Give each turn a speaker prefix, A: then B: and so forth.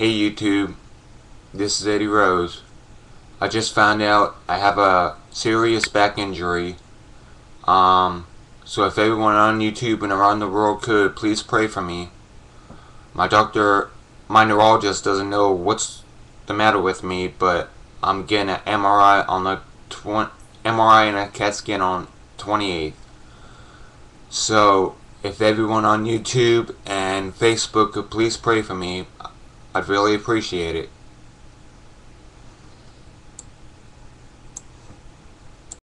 A: Hey YouTube, this is Eddie Rose. I just found out I have a serious back injury. Um, so if everyone on YouTube and around the world could, please pray for me. My doctor, my neurologist doesn't know what's the matter with me, but I'm getting an MRI on the 20, MRI and a CAT scan on 28th. So if everyone on YouTube and Facebook could please pray for me, I'd really appreciate it.